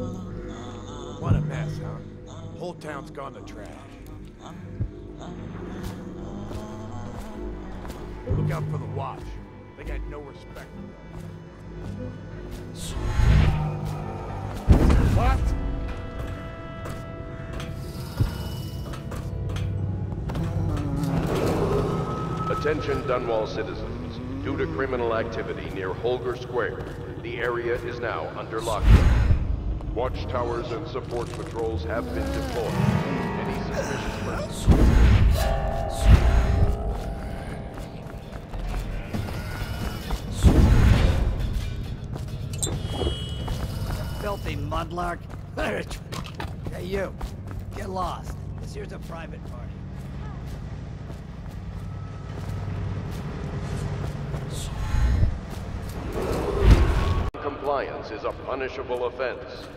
What a mess, huh? Whole town's gone to trash. Look out for the watch. They got no respect. What? Attention Dunwall citizens. Due to criminal activity near Holger Square, the area is now under lockdown. Watchtowers and support patrols have been deployed. Any suspicious persons... Filthy mudlark. hey, you. Get lost. This here's a private party. Compliance is a punishable offense.